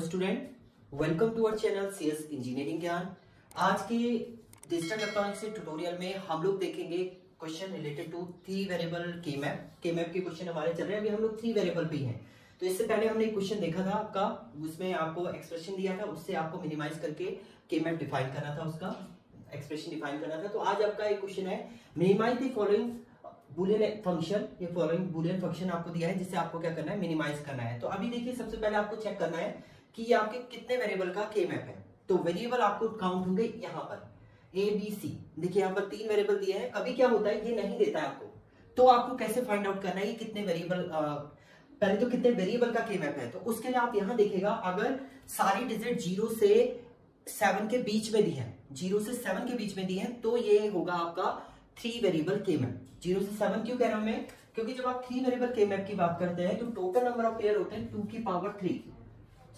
Student welcome to our channel CS engineering Gyan आज के digital electronics tutorial में हम लोग देखेंगे question related to three variable K map K map के क्वेश्चन हमारे चल रहे हैं, अभी हम लोग थ्री वेरिएबल भी हैं। तो इससे पहले हमने एक क्वेश्चन देखा था आपका, उसमें आपको एक्सप्रेशन दिया था, उससे आपको मिनिमाइज करके के मैप डिफाइन करना था उसका एक्सप्रेशन डिफाइन करना था। तो आज आपका एक क्वेश्चन है minimise the following Boolean function ये फॉलोइंग बुलियन फ़ंक्शन आपको दिया है, जिससे आपको क्या करना है मिनिमाइज करना है। तो अभी देखिए, सबसे पहले आपको चेक करना है कि ये आपके कितने वेरिएबल का के मैप है। तो वेरिएबल आपको काउंट होंगे यहाँ पर। ए बी सी देखिए यहाँ पर तीन वेरिएबल दिए हैं। कभी क्या होता है, ये नहीं देता है आपको। तो आपको कैसे फाइंड आउट करना है ये कितने वेरिएबल पहले तो कितने वेरिएबल का के मैप है। तो उसके लिए आप यहाँ देखेगा अगर सारी डिजिट ज़ीरो से सेवन के बीच में दी है ज़ीरो से सेवन के बीच में दी है तो ये होगा आपका three variable K map zero से सेवन क्यों कह रहा हूँ मैं? क्योंकि जब आप थ्री वेरिएबल के मैप की बात करते हैं तो टोटल नंबर ऑफ़ पेयर होते हैं टू की पावर थ्री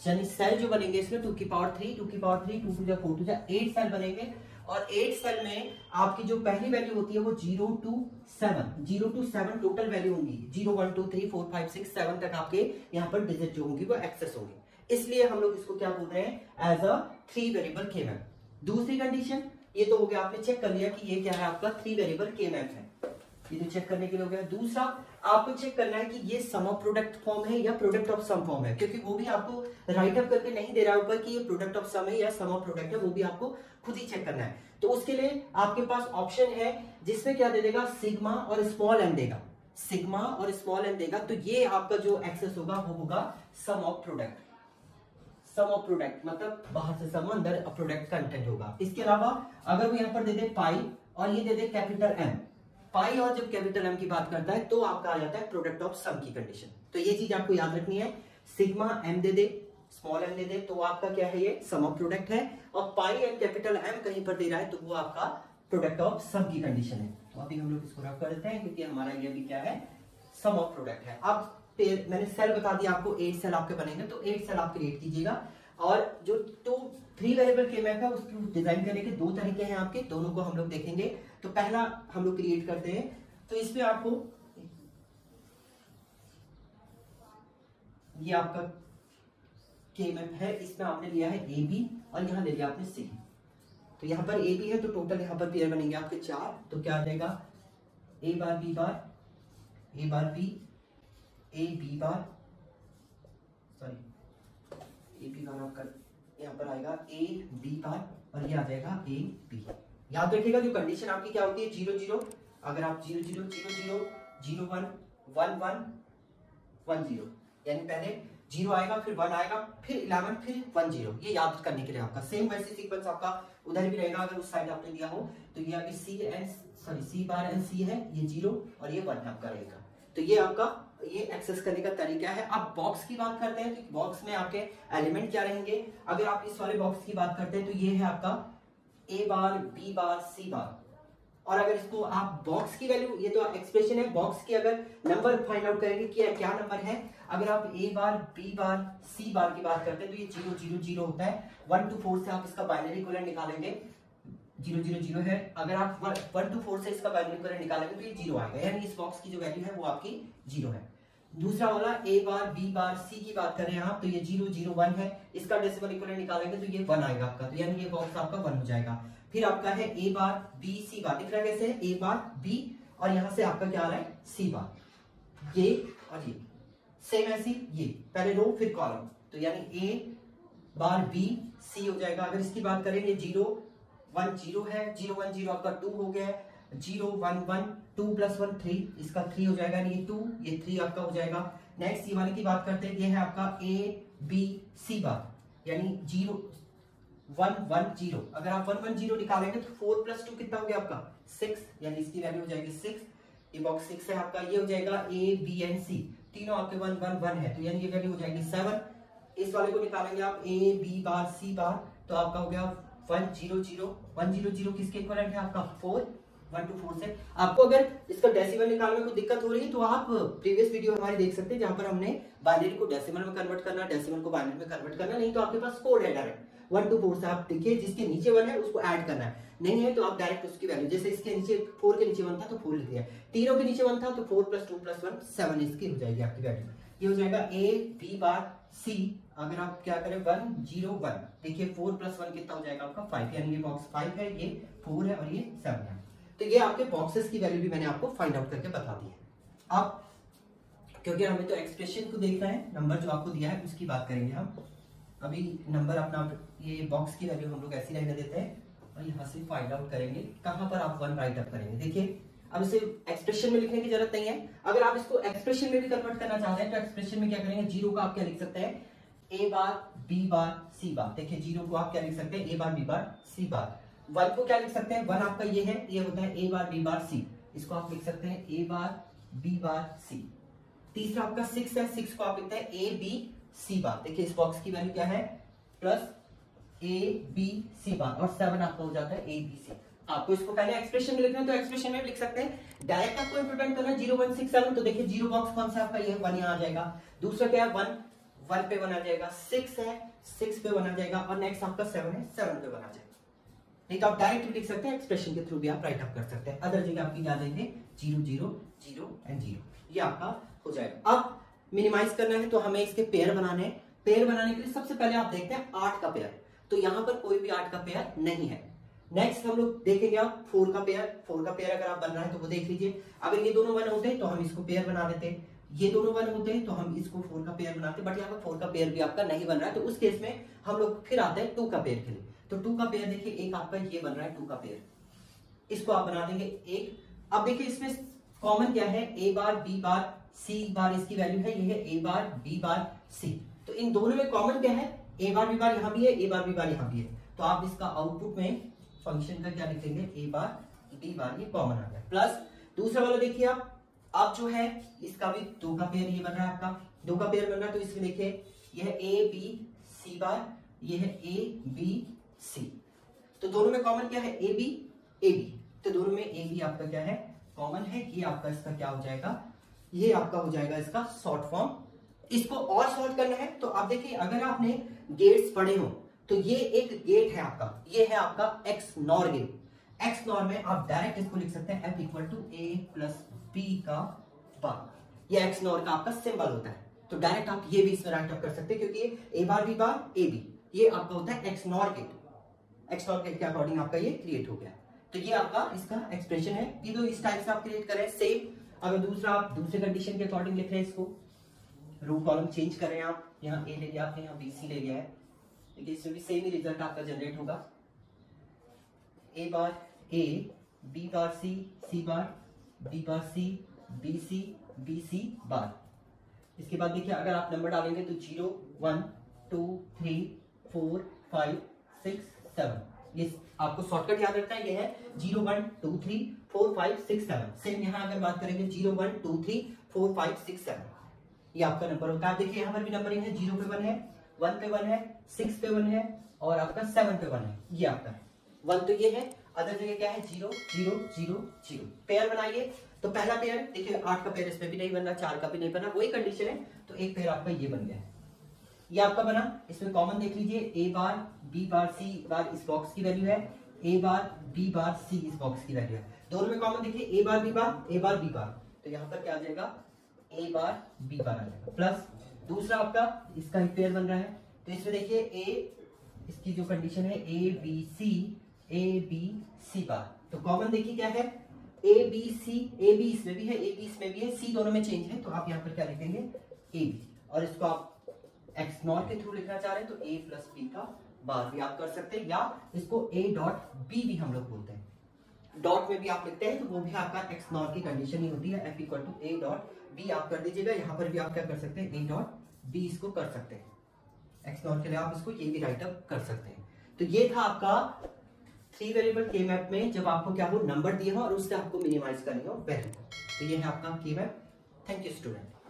यानी सेल जो बनेंगे, इसमें टू की पावर थ्री टू की पावर थ्री टू टू जा फोर टू जा एट सेल बनेंगे। और एट सेल में आपकी जो पहली वैल्यू होती है वो zero two seven zero two seven total value होंगी। Zero one two three four five six seven तक आपके यहाँ पर डिजिट जो होंगी वो एक्सेस होंगी। इसलिए हम लोग इसको क्या बोल रहे हैं? एज अ थ्री वेरिएबल के मैप दूसरी कंडीशन ये तो हो गया आपने चेक कर लिया कि ये क्या है आपका थ्री वेरिएबल के मैप है। ये तो चेक करने के लिए हो गया। दूसरा, आपको चेक करना है कि ये सम ऑफ़ प्रोडक्ट फॉर्म है या प्रोडक्ट ऑफ़ सम फॉर्म है, क्योंकि वो भी आपको राइट अप करके नहीं दे रहा ऊपर कि ये प्रोडक्ट ऑफ़ सम है या सम ऑफ़ प्रोडक्ट है, वो भी आपको खुद ही चेक करना है। तो उसके लिए आपके पास ऑप्शन है, जिसमें क्या दे देगा? सिग्मा और स्मॉल एन देगा। सिग्मा और स्मॉल एन देगा तो ये आपका जो एक्सेस होगा, वो होगा sum of product sum of product मतलब बाहर से सम अंदर प्रोडक्ट कंटेंट होगा। इसके अलावा, अगर वो यहाँ पर दे दे पाई और ये दे दे कैपिटल एम पाई और जब कैपिटल एम की बात करता है तो आपका आ जाता है प्रोडक्ट ऑफ़ सम की कंडीशन तो ये चीज़ आपको याद रखनी है। सिग्मा एम दे दे स्मॉल एम दे दे तो आपका क्या है ये? सम ऑफ़ प्रोडक्ट है। और पाई एंड कैपिटल एम कहीं पर दे रहा है तो वो आपका प्रोडक्ट ऑफ़ सम की कंडीशन है। तो अभी हम लोग इसको रख कर देते हैं, क्योंकि हमारा ये भी क्या है? सम ऑफ़ प्रोडक्ट है। अब मैंने सेल बता दिया आपको एट सेल आपके बनेंगे तो एट सेल आप क्रिएट कीजिएगा। और जो टू थ्री वेरिएबल के मैप है, उसको डिज़ाइन करने के दो तरीके हैं आपके, दोनों को हम लोग देखेंगे। तो पहला हम लोग क्रिएट करते हैं। तो इसमें आपको ये आपका के मैप है इसमें आपने लिया है ए बी और यहाँ ले लिया आपने सी तो यहाँ पर ए बी है तो टोटल यहाँ पर पेयर बनेंगे आपके चार। तो क्या आ जाएगा? A bar B bar A bar B A B bar sorry A B bar आपका यहाँ पर आएगा ए बी बार, और ये आ जाएगा ए बी याद रखिएगा, जो कंडीशन आपकी क्या होती है? Zero zero. अगर आप zero zero zero zero zero, one one one one, zero. यानी पहले ज़ीरो आएगा, फिर वन आएगा, फिर इलेवन, फिर वन, ज़ीरो। ये याद करने के लिए आपका सेम वैसे सीक्वेंस आपका उधर भी रहेगा, अगर उस साइड आपने दिया हो तो ये अभी C N sorry C bar N C है, ये ज़ीरो, और ये वन आपका रहेगा। तो ये आपका ये एक्सेस करने का तरीका है। अब बॉक्स की बात करते हैं तो बॉक्स में आपके एलिमेंट क्या रहेंगे। अगर आप इस वाले बॉक्स की बात करते हैं तो ये है आपका ए बार बी बार सी बार और अगर इसको आप बॉक्स की वैल्यू ये तो एक्सप्रेशन है बॉक्स की अगर नंबर फाइंड आउट करेंगे कि क्या नंबर है। अगर आप ए बार बी बार सी बार की बात करते हैं तो ये ज़ीरो ज़ीरो ज़ीरो होता है। वन टू फोर से आप इसका बाइनरी कोलन निकालेंगे। ज़ीरो ज़ीरो ज़ीरो है। अगर आप वन टू फोर से इसका बाइनरी कोलन निकालेंगे तो ये ज़ीरो आएगा। यानी इस बॉक्स की जो वैल्यू है, वो आपकी ज़ीरो है। दूसरा वाला ए बार बी बार सी की बात करें आप तो ये ज़ीरो ज़ीरो, वन है। इसका डेसिमल इक्वलेंट निकालेंगे तो ये वन आएगा आपका। तो यानी ये बॉक्स आपका वन हो जाएगा। फिर आपका है ए बार बी सी बार। दिख रहा है? कैसे ए बार बी और यहाँ से आपका क्या आ रहा है? सी बार। ये और ये। सेम ऐसी ये। पहले रो फिर कॉलम तो यानी ए बार बी सी हो जाएगा। अगर इसकी बात करें, ये ज़ीरो, वन ज़ीरो है। ज़ीरो, वन, ज़ीरो आपका टू हो गया है। Zero one one, two plus one three, इसका थ्री हो जाएगा, ये टू, ये थ्री आपका हो जाएगा। नेक्स्ट ये वाले की बात करते हैं, ये है आपका ए बी सी बार। यानी ज़ीरो, वन वन ज़ीरो। अगर आप वन वन ज़ीरो निकालेंगे तो फोर प्लस टू कितना हो गया आपका? सिक्स, यानी इसकी वैल्यू हो जाएगी सिक्स। ये बॉक्स सिक्स है आपका, ये हो जाएगा ए बी एंड सी तीनों आपके वन वन वन है तो यानी ये वैल्यू हो जाएगी सेवन। इस वाले को निकालेंगे आप ए बी बार सी बार तो आपका हो गया one zero zero. One zero zero किसके इक्वलेंट है आपका? फोर वन टू फोर से आपको अगर इसका डेसिमल निकालने में कोई दिक्कत हो रही है तो आप प्रीवियस वीडियो हमारी देख सकते हैं, जहाँ पर हमने बाइनरी को डेसिमल में कन्वर्ट करना डेसिमल को बाइनरी में कन्वर्ट करना, नहीं तो आपके पास कोड है। डायरेक्ट वन टू फोर से आप देखिए, जिसके नीचे वन है, उसको ऐड करना है। नहीं है तो आप डायरेक्ट उसकी वैल्यू जैसे इसके नीचे फोर के नीचे वन था तो फोर लिख दिया। तीनों के नीचे वन था तो four plus two plus one seven इसकी हो जाएगी आपकी वैल्यू ये हो जाएगा ए बी बार सी अगर आप क्या करें वन ज़ीरो वन देखिए फोर प्लस वन कितना हो जाएगा आपका? फाइव यानी ये बॉक्स फाइव है, ये फोर है और ये सेवन है। तो ये आपके बॉक्सेस की वैल्यू भी मैंने आपको फाइंड आउट करके बता दी है। अब क्योंकि हमें तो एक्सप्रेशन को देखना है नंबर जो आपको दिया है, उसकी बात करेंगे हम। अभी नंबर अपना, ये बॉक्स की वैल्यू हम लोग ऐसी रहने देते हैं और यहाँ से फाइंड आउट करेंगे, कहाँ पर आप वन राइट अप करेंगे। देखिए, अब इसे एक्सप्रेशन में लिखने की ज़रूरत नहीं है। अगर आप इसको एक्सप्रेशन में भी कन्वर्ट करना चाहते हैं तो एक्सप्रेशन में क्या करेंगे? ज़ीरो का आप क्या लिख सकते हैं? ए बार बी बार सी बार देखिए ज़ीरो को आप क्या लिख सकते हैं? ए बार बी बार सी बार वन को क्या लिख सकते हैं? वन आपका ये है, ये होता है ए बार बी बार सी इसको आप लिख सकते हैं ए बार बी बार सी तीसरा आपका सिक्स है सिक्स को आप लिखते हैं ए बी सी बार देखिए इस बॉक्स की वैल्यू क्या है? प्लस ए बी सी बार और सेवन आपका हो जाता है ए बी सी आपको इसको पहले एक्सप्रेशन में लिखना है तो एक्सप्रेशन में लिख सकते हैं। डायरेक्ट आपको इंप्लीमेंट करना ज़ीरो वन सिक्स सेवन तो देखिए ज़ीरो बॉक्स कौन सा आपका ये वन यहाँ आ जाएगा। दूसरा क्या है? वन वन पे आ जाएगा। सिक्स है सिक्स पे आ जाएगा। और नेक्स्ट आपका सेवन है सेवन पे आ जाएगा। नहीं तो आप डायरेक्ट लिख सकते हैं एक्सप्रेशन के थ्रू भी आप राइट अप कर सकते हैं। अदर जगह आपकी क्या देंगे zero zero zero and zero आपका हो जाएगा। अब मिनिमाइज करना है तो हमें इसके पेयर बनाने हैं। पेयर बनाने के लिए सबसे पहले आप देखते हैं आठ का पेयर तो यहाँ पर कोई भी आठ का पेयर नहीं है। नेक्स्ट हम लोग देखेंगे आप फोर का पेयर फोर का पेयर अगर आप बन रहा है तो वो देख लीजिए। अगर ये दोनों वन होते हैं तो हम इसको पेयर बना देते हैं। ये दोनों वन होते हैं तो हम इसको फोर का पेयर बनाते हैं। बट यहाँ पर फोर का पेयर भी आपका नहीं बन रहा है। तो उस केस में हम लोग फिर आते हैं टू का पेयर के लिए। तो टू का पेयर देखिए, एक आपका ये बन रहा है टू का पेयर इसको आप बना देंगे एक। अब देखिए इसमें कॉमन क्या है? ए बार बी बार सी बार इसकी वैल्यू है, ये है ए बार बी बार सी तो इन दोनों में कॉमन क्या है? ए बार बी बार यहाँ भी है ए बार बी बार यहाँ भी है। तो आप इसका आउटपुट में फ़ंक्शन का क्या लिखेंगे? ए बार बी बार ये कॉमन आ गया। प्लस दूसरा वाला देखिए आप। अब जो है, इसका भी दो का पेयर ये बन रहा है आपका। दो का पेयर बन रहा है तो इसमें देखिए, यह ए बी सी बार यह ए बी सी। तो दोनों में कॉमन क्या है? ए बी ए बी तो दोनों में ए बी आपका क्या है? कॉमन है ये आपका इसका क्या हो जाएगा? ये आपका हो जाएगा इसका शॉर्ट फॉर्म इसको और सॉल्व करना है तो आप देखिए, अगर आपने गेट्स पढ़े हो तो ये एक गेट है आपका। ये है आपका X NOR gate X NOR में आप डायरेक्ट इसको लिख सकते हैं F equal to A plus B का बार ये एक्स नॉर का आपका सिंबल होता है। तो डायरेक्ट आप ये भी इसमें राइट अप कर सकते हैं, क्योंकि ए bar B bar A B ये आपका होता है X NOR gate X NOR के अकॉर्डिंग आपका ये क्रिएट हो गया। तो ये आपका इसका एक्सप्रेशन है। ये तो इस टाइप से आप क्रिएट करें सेम अगर दूसरा आप दूसरे कंडीशन के अकॉर्डिंग लिख रहे हैं इसको रो कॉलम चेंज करें आप। यहाँ ए ले लिया आपने, यहाँ बी सी ले लिया है। देखिए इसमें भी सेम ही रिज़ल्ट आपका जनरेट होगा। A bar A B bar C C bar B bar C B C B C bar इसके बाद देखिए, अगर आप नंबर डालेंगे तो zero one two three four five six seven ये आपको शॉर्टकट याद रखना है, ये है zero one two three four five six seven same यहाँ अगर बात करेंगे zero one two three four five six seven ये आपका नंबर होता है देखिए यहाँ पर भी नंबरिंग है ज़ीरो पे वन है वन पे वन है सिक्स पे वन है और आपका सेवन पे वन है। ये आपका है। वन तो ये है अदर जगह क्या है? Zero zero zero zero pair बनाइए। तो पहला पेयर देखिए, आठ का पेयर इसमें भी नहीं बन रहा चार का भी नहीं बना वही कंडीशन है। तो एक पेयर आपका ये बन गया। ये आपका बना, इसमें कॉमन देख लीजिए ए बार बी बार सी बार इस बॉक्स की वैल्यू है ए बार बी बार सी इस बॉक्स की वैल्यू है। दोनों में कॉमन देखिए ए bar B bar A bar B बार। तो यहाँ पर क्या आ जाएगा? ए बार बी बार आ जाएगा। प्लस दूसरा आपका इसका एक पेयर बन रहा है। तो इसमें देखिए ए इसकी जो कंडीशन है A B C A B C बार। तो कॉमन देखिए क्या है? A B C A B इसमें भी है ए बी इसमें भी है सी दोनों में चेंज है तो आप यहाँ पर क्या लिखेंगे ए बी और इसको आप एक्स नॉट के थ्रू लिखना चाह रहे हैं तो ए प्लस बी का बार भी आप कर सकते हैं, या इसको ए डॉट बी भी हम लोग बोलते हैं। डॉट में भी आप लिखते हैं तो वो भी आपका एक्स नॉट की कंडीशन ही होती है। F equal to A dot B आप कर दीजिएगा। यहाँ पर भी आप क्या कर सकते हैं ए डॉट बी इसको कर सकते हैं। एक्स नॉट के लिए आप इसको ये भी राइट अप कर सकते हैं। तो ये था आपका थ्री वेरिएबल के मैप में, जब आपको क्या हो नंबर दिया हो, और उससे आपको मिनिमाइज करनी हो वैल्यू तो ये है आपका के मैप थैंक यू स्टूडेंट